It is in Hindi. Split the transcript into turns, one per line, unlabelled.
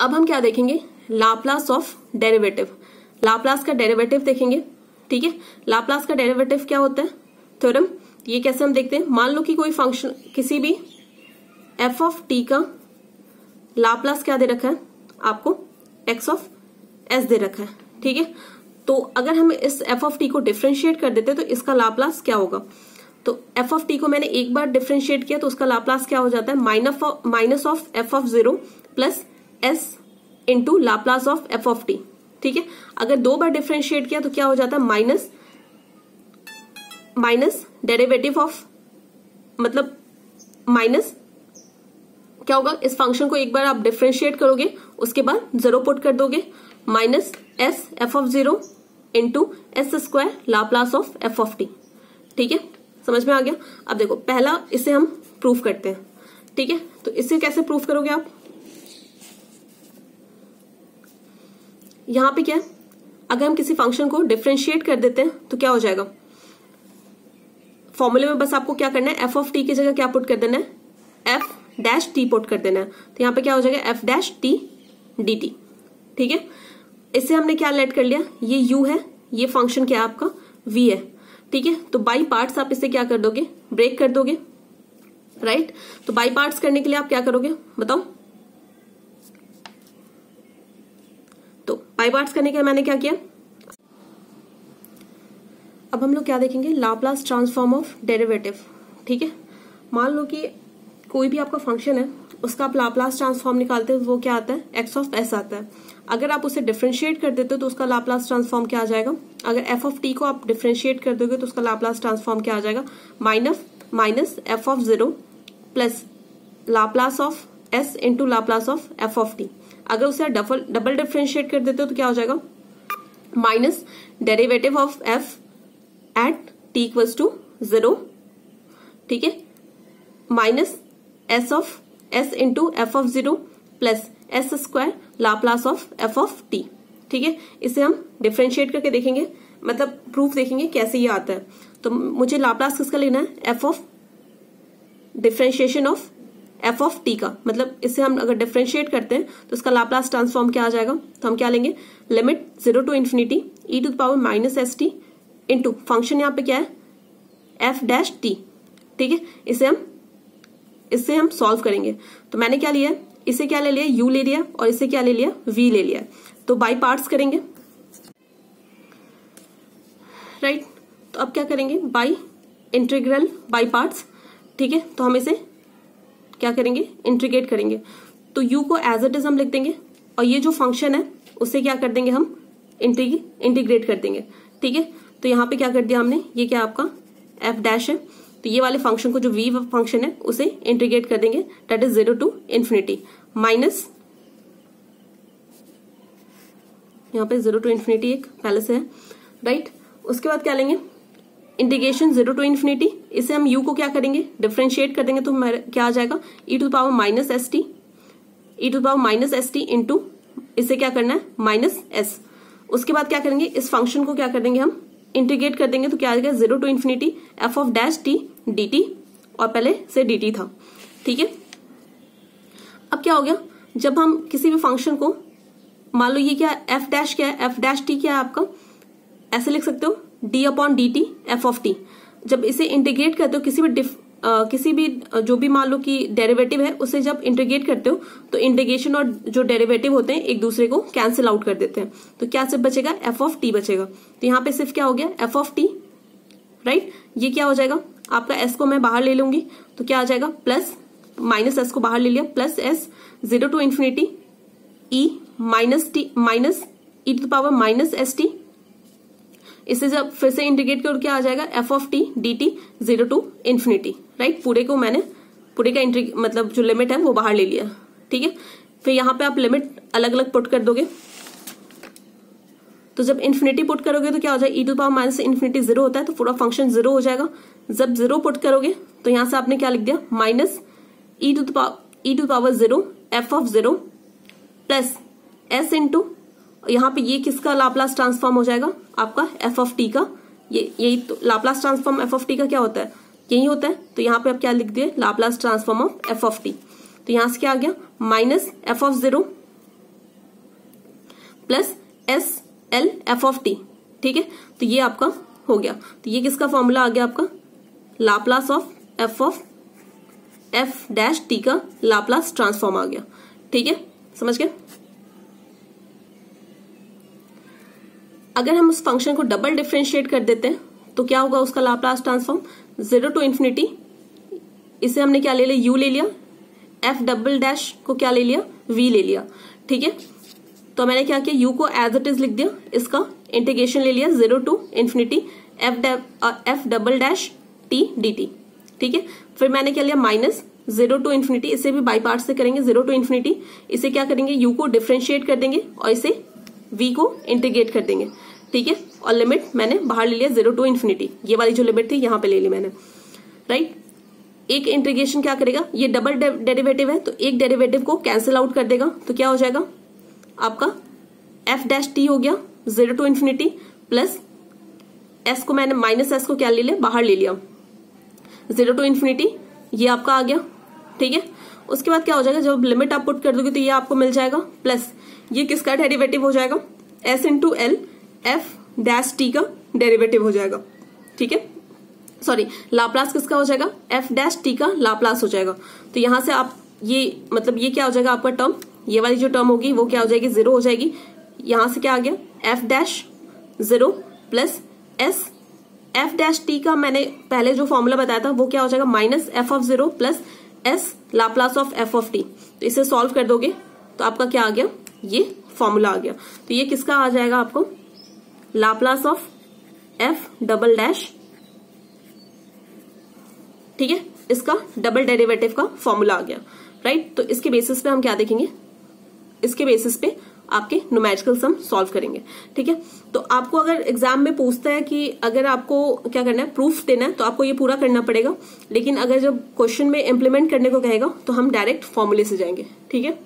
अब हम क्या देखेंगे? लाप्लास ऑफ़ डेरिवेटिव लाप्लास का डेरिवेटिव देखेंगे, ठीक है? लाप्लास का डेरिवेटिव क्या होता है? थ्योरम ये कैसे हम देखते हैं? मान लो कि कोई फ़ंक्शन किसी भी एफ़ ऑफ़ टी का लाप्लास क्या दे रखा है? आपको एक्स ऑफ़ एस दे रखा है, ठीक है? तो अगर हम इस एफ़ ऑफ़ टी को डिफ्रेंशिएट कर देते तो इसका लाप्लास क्या होगा? तो एफ़ ऑफ़ टी को मैंने एक बार डिफ्रेंशिएट किया तो उसका लाप्लास क्या हो जाता है? Minus of F of zero plus S into Laplace of F of T ठीक है? अगर दो बार डिफ्रेंशिएट किया तो क्या हो जाता है? माइनस माइनस डेरिवेटिव ऑफ़ मतलब माइनस क्या होगा? इस फ़ंक्शन को एक बार आप डिफ्रेंशिएट करोगे, उसके बाद ज़ीरो पुट कर दोगे। Minus S F of zero into S square Laplace of F of T ठीक है? समझ में आ गया? अब देखो, पहला इसे हम प्रूफ करते हैं। ठीक है? तो इसे कैसे प्रूफ करोगे आप? यहाँ पे क्या है? अगर हम किसी फ़ंक्शन को डिफ्रेंशिएट कर देते हैं तो क्या हो जाएगा? फॉर्मूले में बस आपको क्या करना है? एफ़ ऑफ़ टी की जगह क्या पुट कर देना है? एफ़ डैश टी पुट कर देना है। तो यहाँ पे क्या हो जाएगा? F dash T D T ठीक है? इससे हमने क्या लेट कर लिया? ये यू है, ये फ़ंक्शन क्या है आपका? वी है। ठीक है? तो बाई पार्ट्स आप इसे क्या कर दोगे? ब्रेक कर दोगे। Right right? तो बाई पार्ट्स करने के लिए आप क्या करोगे? बताओ। बाई पार्ट्स करने के मैंने क्या किया? अब हम लोग क्या देखेंगे? लाप्लास ट्रांसफॉर्म ऑफ़ डेरिवेटिव ठीक है? मान लो कि कोई भी आपका फ़ंक्शन है, उसका आप लाप्लास ट्रांसफॉर्म निकालते हो, वो क्या आता है? एक्स ऑफ़ एस आता है। अगर आप उसे डिफ्रेंशिएट कर देते हो तो उसका लाप्लास ट्रांसफॉर्म क्या आ जाएगा? अगर एफ़ ऑफ़ टी को आप डिफ्रेंशिएट कर दोगे तो उसका लाप्लास ट्रांसफॉर्म क्या आ जाएगा? Minus minus F of zero plus Laplace of S into Laplace of F of T अगर उसे डबल डबल डिफ्रेंशिएट कर देते हो तो क्या हो जाएगा? Minus derivative of F at T equals to zero ठीक है? Minus S of S into F of zero plus S square Laplace of F of T ठीक है? इसे हम डिफ्रेंशिएट करके देखेंगे मतलब प्रूफ देखेंगे कैसे ये आता है। तो मुझे लाप्लास किसका लेना है? F of differentiation of F of T का। मतलब इसे हम अगर डिफ्रेंशिएट करते हैं तो इसका लाप्लास ट्रांसफॉर्म क्या आ जाएगा? तो हम क्या लेंगे? Limit zero to infinity E to power minus S T into function यहाँ पे क्या है? एफ़ डैश टी ठीक है? इसे हम, इससे हम सॉल्व करेंगे। तो मैंने क्या लिया इसे क्या ले लिया यू ले लिया और इसे क्या ले लिया वी ले लिया तो बाई पार्ट्स करेंगे। Right right? तो अब क्या करेंगे? बाई इंटीग्रल बाई पार्ट्स ठीक है? तो हम इसे क्या करेंगे? इंटीग्रेट करेंगे। तो यू को एज इट इज़ हम लिख देंगे और ये जो फ़ंक्शन है, उसे क्या कर देंगे हम? इंटीग्रेट कर देंगे। ठीक है? तो यहाँ पे क्या कर दिया हमने? ये क्या आपका? एफ़ डैश है। तो ये वाले फ़ंक्शन को जो वी फ़ंक्शन है, उसे इंटीग्रेट कर देंगे। That is zero to infinity minus यहाँ पे ज़ीरो टू इन्फिनिटी एक पहले से है। राइट उसके बाद क्या लेंगे? इंटीग्रेशन ज़ीरो टू इन्फिनिटी, इसे हम यू को क्या करेंगे? डिफ्रेंशिएट कर देंगे तो क्या आ जाएगा? E to power minus S T E to power minus S T into इसे क्या करना है? माइनस एस उसके बाद क्या करेंगे? इस फ़ंक्शन को क्या कर देंगे हम? इंटीग्रेट कर देंगे तो क्या आ जाएगा? Zero to infinity F of dash T D T और पहले से डी टी था। ठीक है? अब क्या हो गया? जब हम किसी भी फ़ंक्शन को, मान लो ये क्या एफ़ डैश क्या है? एफ़ डैश टी क्या है आपका? ऐसे लिख सकते हो? D upon D T F of T जब इसे इंटीग्रेट करते हो किसी भी डिफ आ, किसी भी जो भी मान लो कि डेरिवेटिव है उसे जब इंटीग्रेट करते हो तो इंटीग्रेशन और जो डेरिवेटिव होते हैं एक दूसरे को कैंसिल आउट कर देते हैं। तो क्या सिर्फ़ बचेगा? एफ़ ऑफ़ टी बचेगा। तो यहाँ पे सिर्फ़ क्या हो गया? एफ़ ऑफ़ टी राइट ये क्या हो जाएगा? आपका एस को मैं बाहर ले लूँगी तो क्या आ जाएगा? प्लस माइनस एस को बाहर ले लिया। Plus S zero to infinity E minus T minus E to power minus S T इसे जब फिर से इंटीग्रेट करो क्या आ जाएगा F of T D T zero to infinity right पूरे को मैंने, पूरे का मतलब जो लिमिट है, वो बाहर ले लिया, ठीक है? फिर यहाँ पे आप लिमिट अलग अलग पुट कर दोगे। तो जब इन्फिनिटी पुट करोगे तो क्या हो जाएगा E to power minus infinity zero होता है तो पूरा फ़ंक्शन ज़ीरो हो जाएगा। जब ज़ीरो पुट करोगे तो यहाँ से आपने क्या लिख दिया? Minus E to E to power zero F of zero plus S into यहाँ पे ये किसका लाप्लास ट्रांसफॉर्म हो जाएगा? आपका एफ़ ऑफ़ टी का। ये, यही तो Laplace transform F of T का क्या होता है? यही होता है। तो यहाँ पे आप क्या लिख दिए? Laplace transform of F of T तो यहाँ से क्या आ गया? Minus F of zero plus S L F of T ठीक है? तो ये आपका हो गया। तो ये किसका फॉर्मूला आ गया आपका? Laplace of F of F dash T का लाप्लास ट्रांसफॉर्म आ गया। ठीक है? समझ गए? अगर हम उस फ़ंक्शन को डबल डिफ्रेंशिएट कर देते हैं तो क्या होगा उसका Laplace transform zero to infinity इसे हमने क्या ले लिया? यू ले लिया। एफ़ डबल डैश को क्या ले लिया? वी ले लिया। ठीक है? तो मैंने क्या किया? यू को एज इट इज़ लिख दिया। इसका इंटीग्रेशन ले लिया। Zero to infinity F F double dash T D T ठीक है? फिर मैंने क्या लिया? माइनस ज़ीरो टू इन्फिनिटी इसे भी बाई पार्ट से करेंगे। ज़ीरो टू इन्फिनिटी इसे क्या करेंगे? यू को डिफ्रेंशिएट कर देंगे और इसे वी को इंटीग्रेट कर देंगे। ठीक है? और लिमिट मैंने बाहर ले लिया ज़ीरो टू इन्फिनिटी ये वाली जो लिमिट थी, यहाँ पे ले ली मैंने। राइट एक इंटीग्रेशन क्या करेगा? ये डबल डेरिवेटिव है तो एक डेरिवेटिव को कैंसिल आउट कर देगा। तो क्या हो जाएगा? आपका एफ़ डैश टी हो गया zero to infinity plus S को मैंने माइनस एस को क्या ले लिया? बाहर ले लिया। ज़ीरो टू इन्फिनिटी ये आपका आ गया। ठीक है? उसके बाद क्या हो जाएगा? जब लिमिट आप पुट कर दोगे तो ये आपको मिल जाएगा प्लस ये किसका डेरिवेटिव हो जाएगा? S into L F dash T का डेरिवेटिव हो जाएगा। ठीक है? सॉरी लाप्लास किसका हो जाएगा? एफ़ डैश टी का लाप्लास हो जाएगा। तो यहाँ से आप ये मतलब ये क्या हो जाएगा आपका टर्म ये वाली जो टर्म होगी, वो क्या हो जाएगी? ज़ीरो हो जाएगी। यहाँ से क्या आ गया? F dash zero plus S F dash T का मैंने पहले जो फॉर्मूला बताया था, वो क्या हो जाएगा? Minus F of zero plus S Laplace of F of T तो इसे सॉल्व कर दोगे तो आपका क्या आ गया? ये फॉर्मूला आ गया। तो ये किसका आ जाएगा आपको? Laplace of F double dash ठीक है? इसका डबल डेरिवेटिव का फॉर्मूला आ गया। राइट तो इसके बेसिस पे हम क्या देखेंगे? इसके बेसिस पे आपके न्यूमेरिकल सम सॉल्व करेंगे। ठीक है? तो आपको अगर एग्ज़ाम में पूछता है कि अगर आपको क्या करना है? प्रूफ देना है तो आपको ये पूरा करना पड़ेगा। लेकिन अगर जब क्वेश्चन में इम्प्लीमेंट करने को कहेगा तो हम डायरेक्ट फॉर्मूले से जाएँगे। ठीक है?